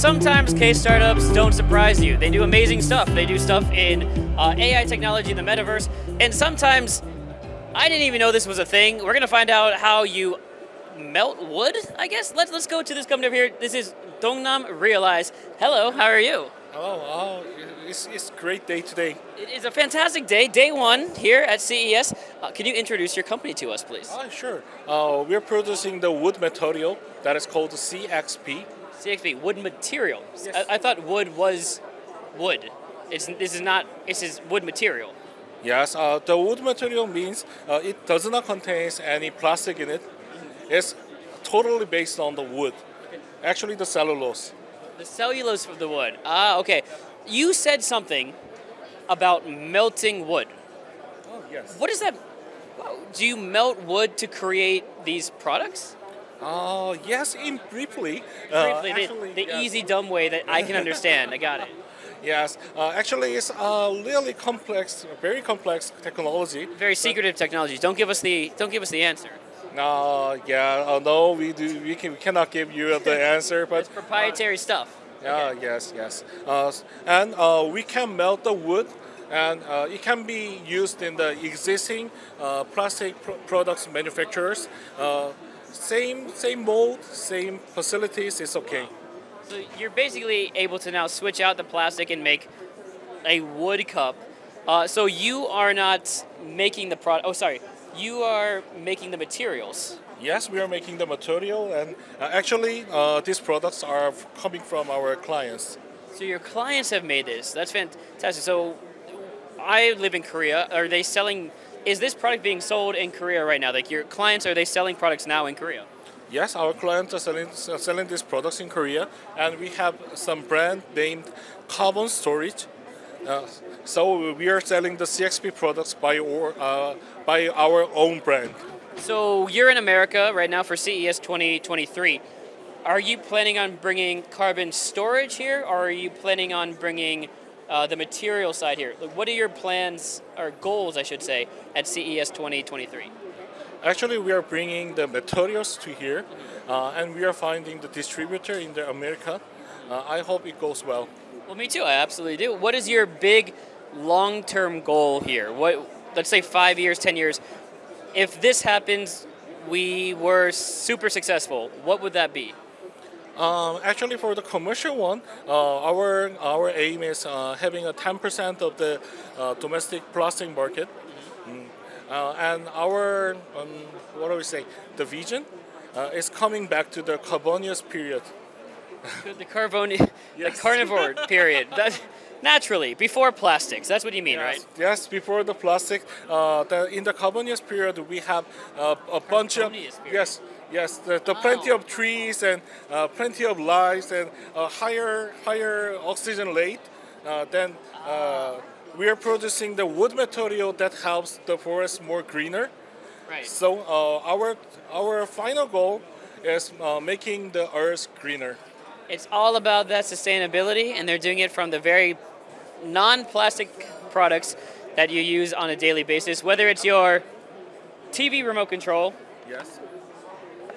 sometimes K startups don't surprise you. They do amazing stuff. They do stuff in uh, AI technology, the metaverse, and sometimes I didn't even know this was a thing. We're gonna find out how you melt wood. I guess let's let's go to this company over here. This is Dongnam Realize. Hello, how are you? Hello, oh, it's, it's a great day today. It is a fantastic day, day one here at CES. Uh, can you introduce your company to us, please? Oh, sure. Uh, we're producing the wood material that is called CXP. CXP, wood material. Yes. I, I, thought wood was wood. It's, this is not, this is wood material. Yes, uh, the wood material means uh, it does not contain any plastic in it. It's totally based on the wood. Actually, the cellulose. The cellulose of the wood. Ah, okay. You said something about melting wood. Oh, yes. What is that? Do you melt wood to create these products? Uh, yes, in briefly. Uh, briefly, actually, the, the yes. easy, dumb way that I can understand. I got it. Yes, uh, actually, it's a really complex, very complex technology. Very secretive technology. Don't give us the don't give us the answer. No, yeah, uh, no, we do. We, can, we cannot give you the answer, but it's proprietary uh, stuff. Yeah, okay. yes, yes, uh, and uh, we can melt the wood, and uh, it can be used in the existing uh, plastic pr products manufacturers. Same, same mold, same facilities. It's okay. So you're basically able to now switch out the plastic and make a wood cup. so you are not making the product. Oh, sorry you are making the materials. Yes, we are making the material, and uh, actually, uh, these products are coming from our clients. So your clients have made this. That's fantastic. So I live in Korea. Are they selling? Is this product being sold in Korea right now? Like your clients, are they selling products now in Korea? Yes, our clients are selling selling these products in Korea, and we have some brand named Carbon Storage. Uh, so we are selling the CXP products by or, uh, by our own brand. So you're in America right now for CES 2023. Are you planning on bringing carbon storage here, or are you planning on bringing uh, the material side here? What are your plans or goals, I should say, at CES 2023? Actually, we are bringing the materials to here, uh, and we are finding the distributor in the America. Uh, I hope it goes well. Well, me too. I absolutely do. What is your big long-term goal here? What, let's say five years, ten years. If this happens, we were super successful. What would that be? Um, actually, for the commercial one, uh, our our aim is uh, having a 10% of the uh, domestic plastic market, mm. Uh, and our um, what do we say? The vision uh, is coming back to the Carbonious period. the carbon, yes. the carnivore period. That, naturally before plastics. That's what you mean, yes, right? Yes, before the plastic. Uh, the, in the Carbonious period, we have uh, a bunch of period. yes. Yes, the, the plenty of trees and uh, plenty of lives and a higher higher oxygen rate. Uh, then uh, we are producing the wood material that helps the forest more greener. Right. So uh, our our final goal is making the earth greener. It's all about that sustainability, and they're doing it from the very non-plastic products that you use on a daily basis, whether it's your TV remote control, yes,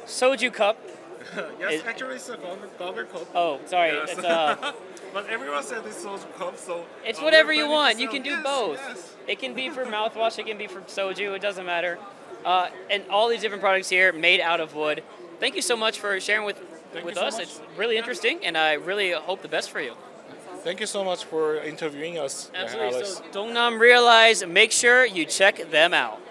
soju cup. yes, it, actually it's a goggle cup. Oh, sorry. Yes. Uh, but everyone said it's soju cup, so it's uh, whatever you want. You can do yes, both. Yes. It can be for mouthwash. It can be for soju. It doesn't matter. Uh, and all these different products here made out of wood. Thank you so much for sharing with Thank with us. Much. It's really interesting, and I really hope the best for you. Thank you so much for interviewing us. Absolutely. So Dongnam Realize, make sure you check them out.